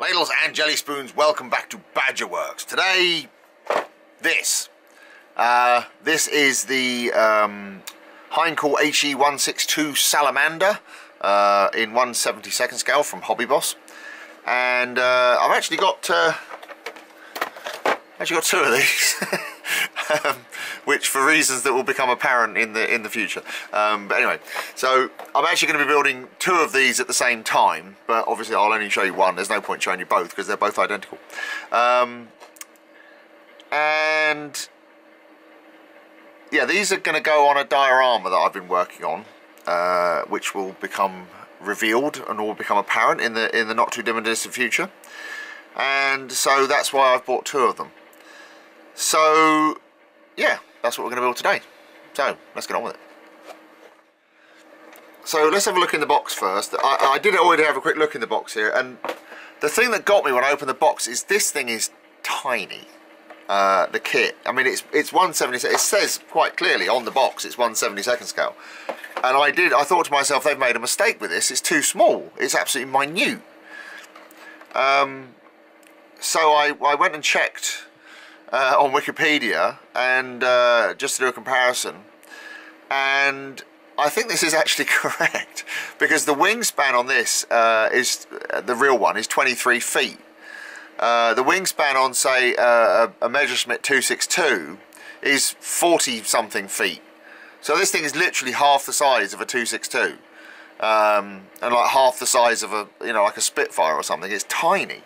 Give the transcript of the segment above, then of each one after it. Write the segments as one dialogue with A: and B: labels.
A: Ladles and jelly spoons, welcome back to Badgerworks. Today, this. Uh, this is the um, Heinkel HE162 Salamander uh, in 172nd scale from Hobby Boss. And uh, I've actually got uh, actually got two of these. um, which for reasons that will become apparent in the in the future. Um, but anyway, so I'm actually going to be building two of these at the same time, but obviously I'll only show you one. There's no point showing you both because they're both identical. Um, and yeah, these are going to go on a diorama that I've been working on, uh, which will become revealed and will become apparent in the in the not too dim and distant future. And so that's why I've bought two of them. So yeah, that's what we're going to build today. So let's get on with it. So let's have a look in the box first. I, I did already have a quick look in the box here, and the thing that got me when I opened the box is this thing is tiny. Uh, the kit. I mean, it's it's 170. It says quite clearly on the box it's 172nd scale, and I did. I thought to myself, they've made a mistake with this. It's too small. It's absolutely minute. Um, so I I went and checked uh, on Wikipedia and uh, just to do a comparison. And I think this is actually correct because the wingspan on this uh, is uh, the real one is 23 feet. Uh, the wingspan on say uh, a Messerschmitt 262 is 40 something feet. So this thing is literally half the size of a 262 um, and like half the size of a you know like a Spitfire or something. It's tiny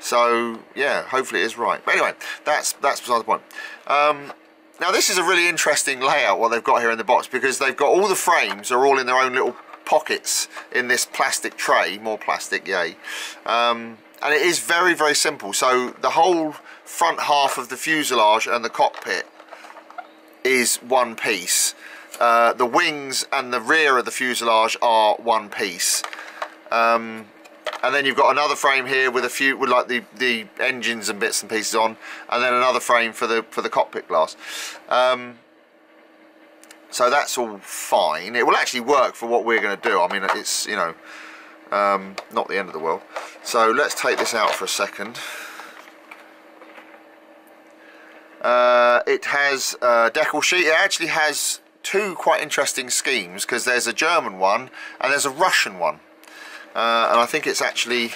A: so yeah, hopefully it is right. But anyway, that's that's beside the point. Um, now this is a really interesting layout what they've got here in the box because they've got all the frames are all in their own little pockets in this plastic tray, more plastic, yay. Um, and it is very, very simple. So the whole front half of the fuselage and the cockpit is one piece. Uh, the wings and the rear of the fuselage are one piece. Um, and then you've got another frame here with a few with like the the engines and bits and pieces on and then another frame for the for the cockpit glass. Um, so that's all fine. It will actually work for what we're going to do. I mean it's you know um, not the end of the world. So let's take this out for a second. Uh, it has a decal sheet. It actually has two quite interesting schemes because there's a German one and there's a Russian one uh, and I think it's actually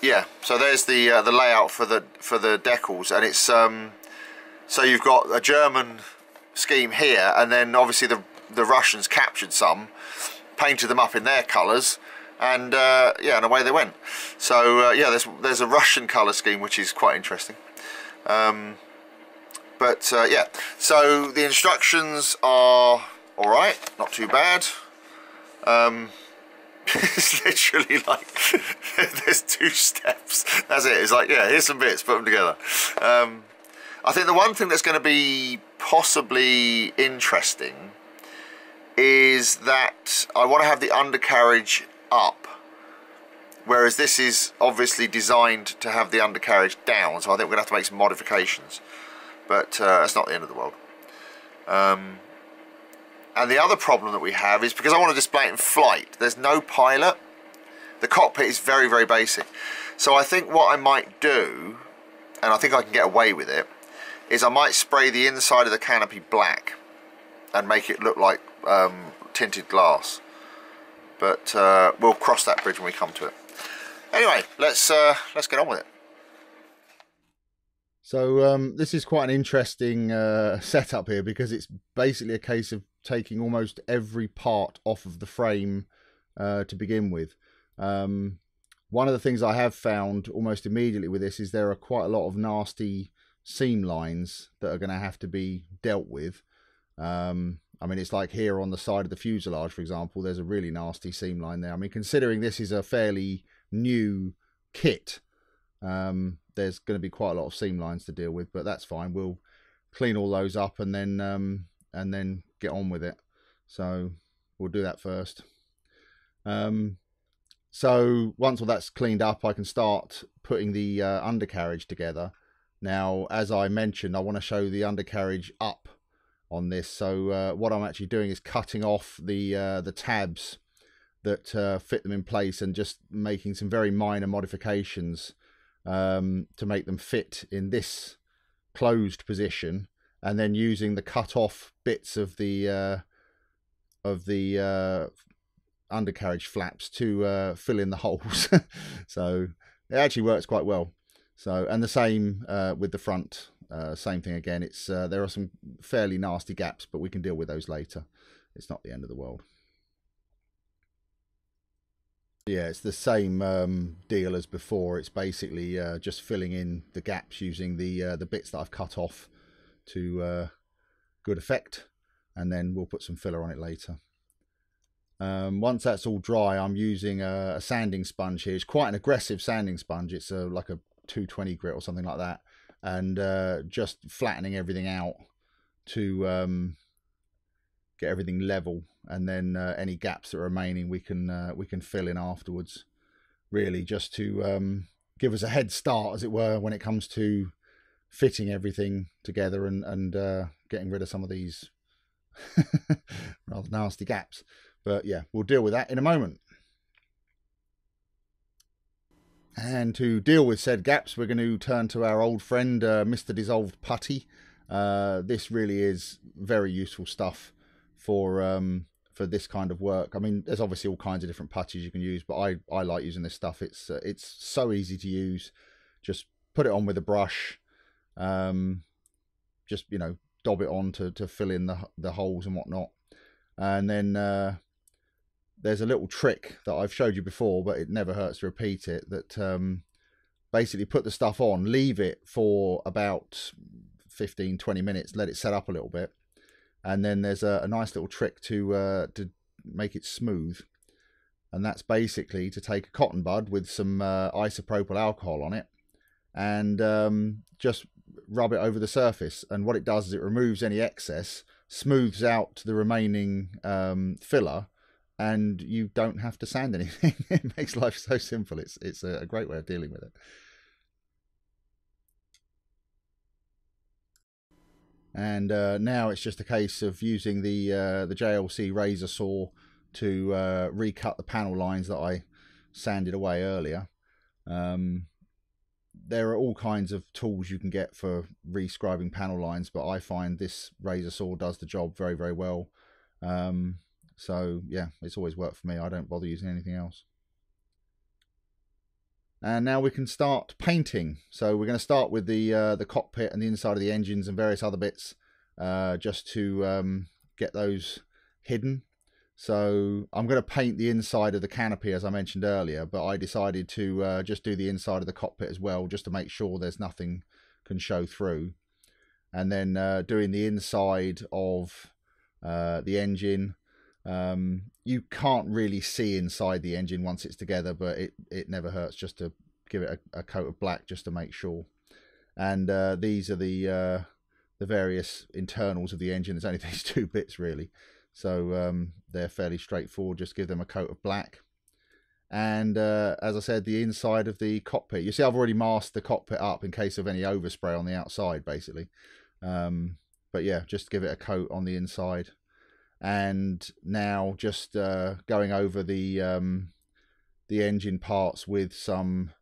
A: yeah so there's the uh, the layout for the for the decals. And it's um, so you've got a German scheme here and then obviously the the Russians captured some painted them up in their colours and uh, yeah and away they went. So uh, yeah there's there's a Russian colour scheme which is quite interesting. Um, but uh, yeah so the instructions are alright not too bad. Um, it's literally like there's two steps. That's it. It's like yeah here's some bits put them together. Um, I think the one thing that's going to be possibly interesting is that I want to have the undercarriage up whereas this is obviously designed to have the undercarriage down so I think we're going to have to make some modifications. But uh, that's not the end of the world. Um, and the other problem that we have is because I want to display it in flight, there's no pilot. The cockpit is very, very basic. So I think what I might do, and I think I can get away with it, is I might spray the inside of the canopy black and make it look like um, tinted glass. But uh, we'll cross that bridge when we come to it. Anyway, let's uh, let's get on with it.
B: So um, this is quite an interesting uh, setup here because it's basically a case of taking almost every part off of the frame uh, to begin with. Um, one of the things I have found almost immediately with this is there are quite a lot of nasty seam lines that are going to have to be dealt with. Um, I mean, it's like here on the side of the fuselage, for example, there's a really nasty seam line there. I mean, considering this is a fairly new kit, um, there's going to be quite a lot of seam lines to deal with, but that's fine. We'll clean all those up and then um, and then get on with it. So we'll do that first. Um, so once all that's cleaned up, I can start putting the uh, undercarriage together. Now, as I mentioned, I want to show the undercarriage up on this. So uh, what I'm actually doing is cutting off the uh, the tabs that uh, fit them in place and just making some very minor modifications um, to make them fit in this closed position and then using the cut off bits of the uh, of the uh, undercarriage flaps to uh, fill in the holes. So it actually works quite well. So and the same uh, with the front uh, same thing again. It's uh, there are some fairly nasty gaps but we can deal with those later. It's not the end of the world. Yeah, it's the same um, deal as before. It's basically just filling in the gaps using the the bits that I've cut off to uh, good effect, and then we'll put some filler on it later. Um, once that's all dry, I'm using a, a, sanding sponge here. It's quite an aggressive sanding sponge. It's a, like a 220 grit or something like that, and uh, just flattening everything out to um, get everything level and then uh, any gaps that are remaining we can uh, we can fill in afterwards really just to um, give us a head start as it were when it comes to fitting everything together and and uh, getting rid of some of these rather nasty gaps but yeah we'll deal with that in a moment and to deal with said gaps we're going to turn to our old friend uh, Mr Dissolved Putty uh, this really is very useful stuff for um, for this kind of work. I mean, there's obviously all kinds of different putties you can use, but I I like using this stuff. It's uh, it's so easy to use. Just put it on with a brush. Um, just you know, dob it on to to fill in the the holes and whatnot, and then. Uh, there's a little trick that I've showed you before, but it never hurts to repeat it. That um, basically put the stuff on, leave it for about 15, 20 minutes, let it set up a little bit, and then there's a, a nice little trick to uh, to make it smooth and that's basically to take a cotton bud with some uh, isopropyl alcohol on it and um, just rub it over the surface and what it does is it removes any excess smooths out the remaining um, filler and you don't have to sand anything. It makes life so simple. It's it's a great way of dealing with it. And uh, now it's just a case of using the uh, the JLC razor saw to uh, recut the panel lines that I sanded away earlier. Um, there are all kinds of tools you can get for rescribing panel lines, but I find this razor saw does the job very very well. Um, so yeah, it's always worked for me. I don't bother using anything else. And now we can start painting. So we're going to start with the uh, the cockpit and the inside of the engines and various other bits, uh, just to um, get those hidden. So I'm going to paint the inside of the canopy as I mentioned earlier, but I decided to uh, just do the inside of the cockpit as well, just to make sure there's nothing can show through. And then uh, doing the inside of uh, the engine, um, you can't really see inside the engine once it's together, but it, it never hurts just to give it a, a coat of black just to make sure. And uh, these are the uh, the various internals of the engine. There's only these two bits really, so um, they're fairly straightforward. Just give them a coat of black. And uh, as I said, the inside of the cockpit. You see, I've already masked the cockpit up in case of any overspray on the outside, basically. Um, but yeah, just give it a coat on the inside and now just uh, going over the um, the engine parts with some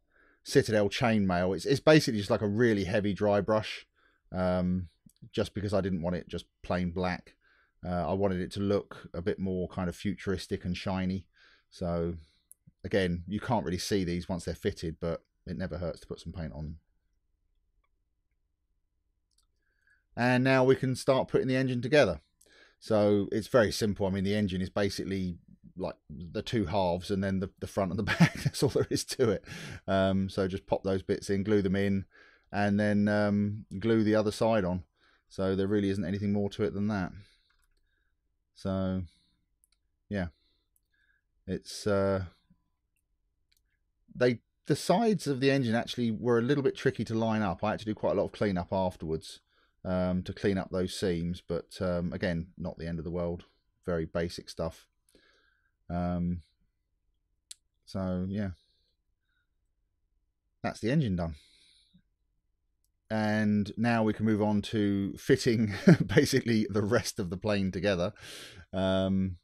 B: Citadel chainmail. It's it's basically just like a really heavy dry brush, um, just because I didn't want it just plain black. Uh, I wanted it to look a bit more kind of futuristic and shiny. So again, you can't really see these once they're fitted, but it never hurts to put some paint on. And now we can start putting the engine together. So it's very simple. I mean, the engine is basically like the two halves and then the, the front and the back. That's all there is to it. Um, so just pop those bits in, glue them in, and then um, glue the other side on. So there really isn't anything more to it than that. So yeah, it's uh, they the sides of the engine actually were a little bit tricky to line up. I had to do quite a lot of cleanup afterwards um, to clean up those seams. But um, again, not the end of the world. Very basic stuff. Um, so yeah, that's the engine done. And now we can move on to fitting basically the rest of the plane together. Um,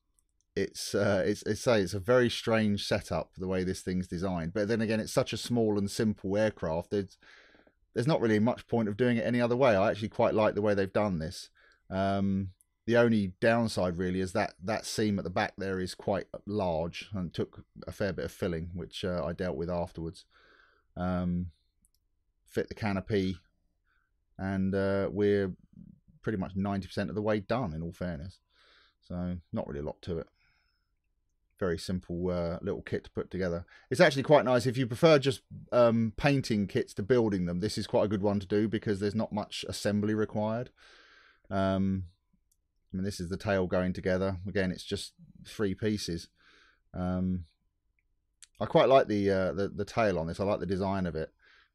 B: it's uh, it's it's say it's a very strange setup the way this thing's designed. But then again, it's such a small and simple aircraft. There's there's not really much point of doing it any other way. I actually quite like the way they've done this. Um, the only downside really is that that seam at the back there is quite large and took a fair bit of filling, which uh, I dealt with afterwards. Um, fit the canopy, and uh, we're pretty much 90% of the way done. In all fairness, so not really a lot to it very simple uh, little kit to put together. It's actually quite nice if you prefer just um, painting kits to building them. This is quite a good one to do because there's not much assembly required. Um, I mean, this is the tail going together. Again, it's just three pieces. Um, I quite like the, uh, the the tail on this. I like the design of it.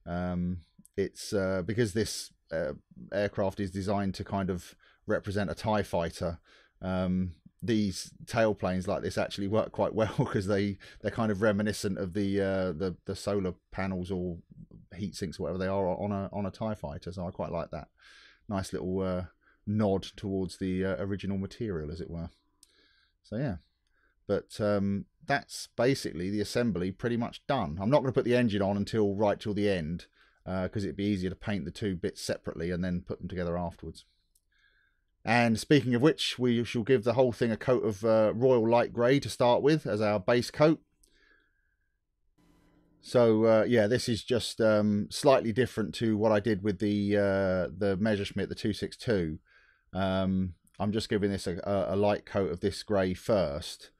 B: Um, it's uh, because this uh, aircraft is designed to kind of represent a Tie fighter. Um, these tailplanes like this actually work quite well because they they're kind of reminiscent of the uh, the the solar panels or heat sinks or whatever they are on a on a tie fighter. So i quite like that nice little uh, nod towards the uh, original material as it were. So yeah. But um, that's basically the assembly pretty much done. I'm not going to put the engine on until right till the end because uh, it'd be easier to paint the two bits separately and then put them together afterwards and speaking of which, we shall give the whole thing a coat of uh, Royal Light Grey to start with as our base coat. So uh, yeah, this is just um, slightly different to what I did with the uh, the Messerschmitt, the 262. Um, I'm just giving this a, a, light coat of this grey first,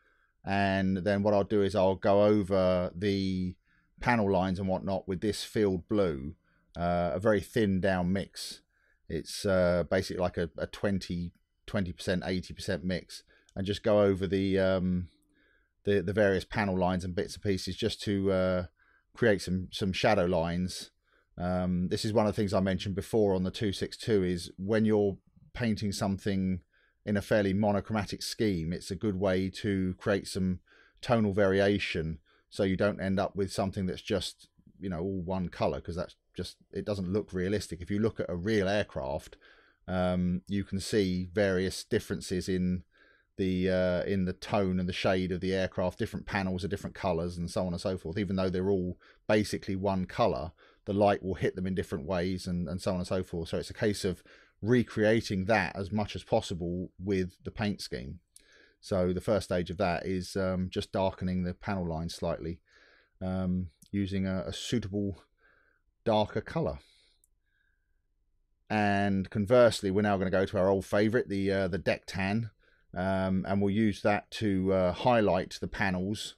B: and then what I'll do is I'll go over the panel lines and whatnot with this field blue, uh, a very thin down mix. It's uh, basically like a, a 20 percent, eighty percent mix, and just go over the um, the the various panel lines and bits and pieces just to uh, create some some shadow lines. Um, this is one of the things I mentioned before on the 262 is when you're painting something in a fairly monochromatic scheme, it's a good way to create some tonal variation so you don't end up with something that's just you know all one color because that's just it doesn't look realistic. If you look at a real aircraft, um, you can see various differences in the uh, in the tone and the shade of the aircraft. Different panels are different colours and so on and so forth. Even though they're all basically one colour, the light will hit them in different ways and, and so on and so forth. So it's a case of recreating that as much as possible with the paint scheme. So the first stage of that is um, just darkening the panel line slightly um, using a, a suitable darker colour. And conversely, we're now going to go to our old favourite, the uh, the deck tan, um, and we'll use that to uh, highlight the panels.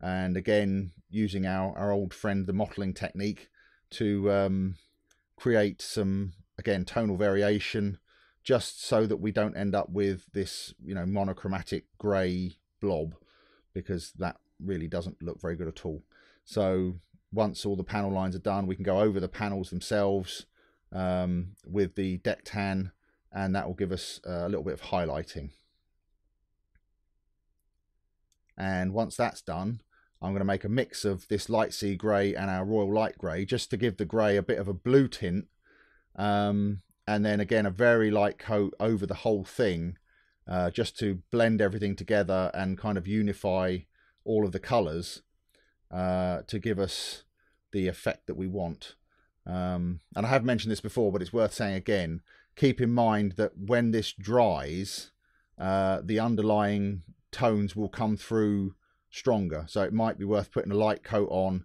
B: And again, using our, our old friend, the mottling technique, to um, create some again tonal variation, just so that we don't end up with this you know monochromatic grey blob, because that really doesn't look very good at all. So once all the panel lines are done, we can go over the panels themselves um, with the deck tan, and that will give us a little bit of highlighting. And once that's done, I'm going to make a mix of this light sea grey and our royal light grey just to give the grey a bit of a blue tint. Um, and then again, a very light coat over the whole thing uh, just to blend everything together and kind of unify all of the colours uh, to give us the effect that we want. Um, and I have mentioned this before, but it's worth saying again. Keep in mind that when this dries, uh, the underlying tones will come through stronger. So it might be worth putting a light coat on,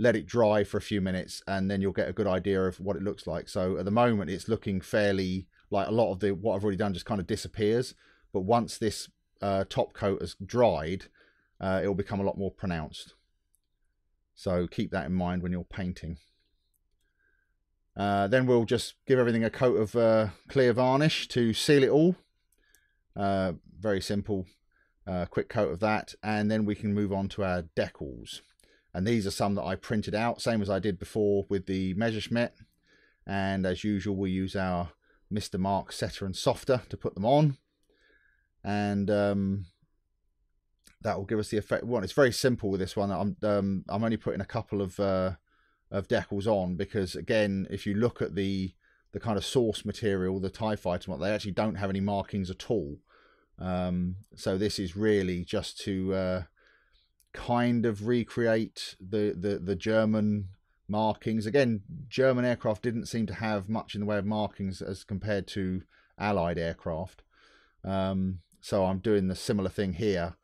B: let it dry for a few minutes, and then you'll get a good idea of what it looks like. So at the moment, it's looking fairly like a lot of the what I've already done just kind of disappears. But once this uh, top coat has dried, uh, it will become a lot more pronounced. So keep that in mind when you're painting. Uh, then we'll just give everything a coat of uh, clear varnish to seal it all. Uh, very simple, uh, quick coat of that. And then we can move on to our decals. And these are some that I printed out, same as I did before with the Messerschmitt. And as usual, we use our Mr. Mark setter and softer to put them on. And um, that will give us the effect we want. It's very simple with this one. I'm um, I'm only putting a couple of uh, of decals on because again, if you look at the the kind of source material, the Tie Fighter, they actually don't have any markings at all. Um, so this is really just to uh, kind of recreate the, the, the German markings. Again, German aircraft didn't seem to have much in the way of markings as compared to Allied aircraft. Um, so I'm doing the similar thing here.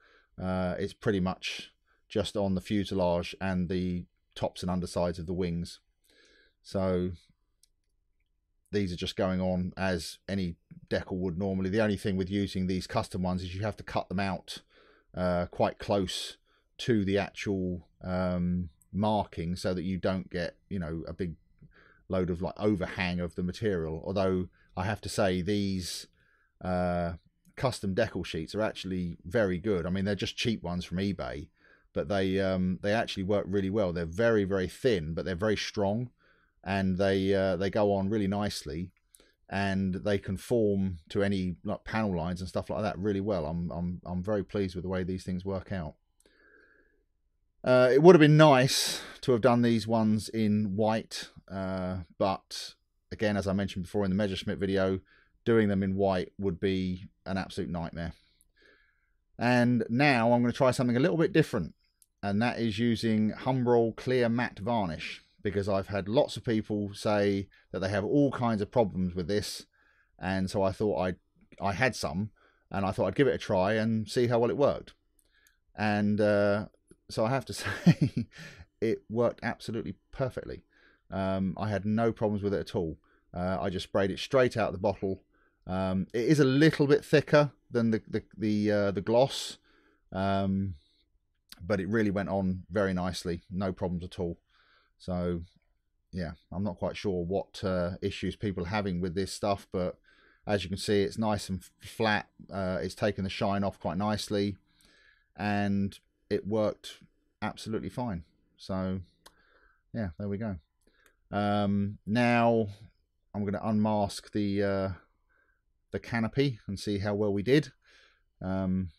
B: Uh, it's pretty much just on the fuselage and the tops and undersides of the wings. So these are just going on as any decal would normally. The only thing with using these custom ones is you have to cut them out uh, quite close to the actual um, marking so that you don't get, you know, a big load of like overhang of the material. Although I have to say these uh, custom decal sheets are actually very good. I mean, they're just cheap ones from eBay, but they um, they actually work really well. They're very very thin, but they're very strong, and they uh, they go on really nicely, and they conform to any like panel lines and stuff like that really well. I'm I'm I'm very pleased with the way these things work out. Uh, it would have been nice to have done these ones in white, uh, but again, as I mentioned before in the Messerschmitt video, doing them in white would be an absolute nightmare. And now I'm going to try something a little bit different, and that is using Humbrol Clear Matte Varnish, because I've had lots of people say that they have all kinds of problems with this, and so I thought I I had some, and I thought I'd give it a try and see how well it worked. And uh, so I have to say, it worked absolutely perfectly. Um, I had no problems with it at all. Uh, I just sprayed it straight out of the bottle um, it is a little bit thicker than the the the, uh, the gloss, um, but it really went on very nicely, no problems at all. So, yeah, I'm not quite sure what uh, issues people are having with this stuff, but as you can see, it's nice and flat. Uh, it's taken the shine off quite nicely, and it worked absolutely fine. So, yeah, there we go. Um, now I'm going to unmask the uh, the canopy and see how well we did. Um,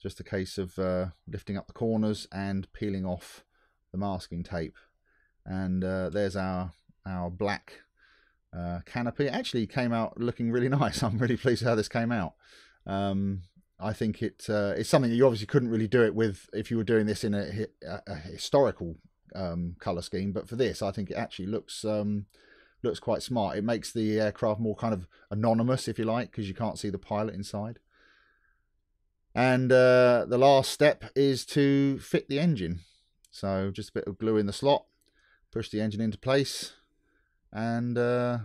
B: just a case of uh, lifting up the corners and peeling off the masking tape. And uh, there's our our black uh, canopy. It actually came out looking really nice. I'm really pleased how this came out. Um, I think it uh, it's something that you obviously couldn't really do it with if you were doing this in a, a, historical um, color scheme. But for this, I think it actually looks um, looks quite smart. It makes the aircraft more kind of anonymous, if you like, because you can't see the pilot inside. And uh, the last step is to fit the engine. So just a bit of glue in the slot, push the engine into place, and uh,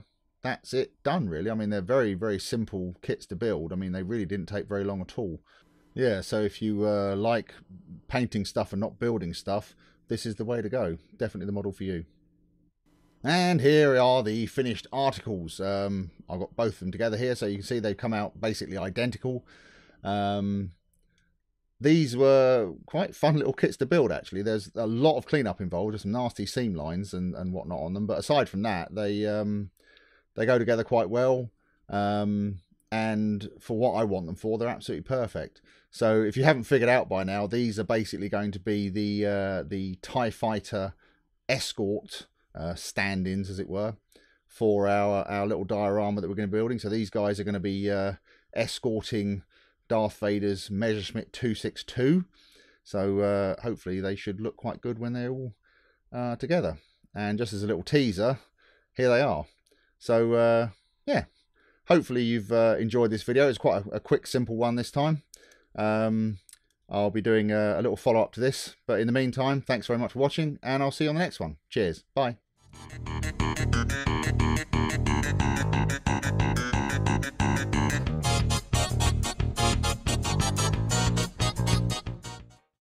B: that's it done really. I mean, they're very, very simple kits to build. I mean, they really didn't take very long at all. Yeah, so if you uh, like painting stuff and not building stuff, this is the way to go. Definitely the model for you. And here are the finished articles. Um, I've got both of them together here, so you can see they come out basically identical. Um, these were quite fun little kits to build, actually. There's a lot of cleanup involved, some nasty seam lines and, and whatnot on them. But aside from that, they um, they go together quite well. Um, and for what I want them for, they're absolutely perfect. So if you haven't figured out by now, these are basically going to be the uh, the Tie Fighter Escort uh, stand-ins, as it were, for our our little diorama that we're going to be building. So these guys are going to be uh, escorting Darth Vader's Messerschmitt 262. So uh, hopefully they should look quite good when they're all uh, together. And just as a little teaser, here they are. So uh, yeah, hopefully you've uh, enjoyed this video. It's quite a, a quick, simple one this time. Um, I'll be doing a, a little follow-up to this. But in the meantime, thanks very much for watching, and I'll see you on the next one. Cheers. Bye.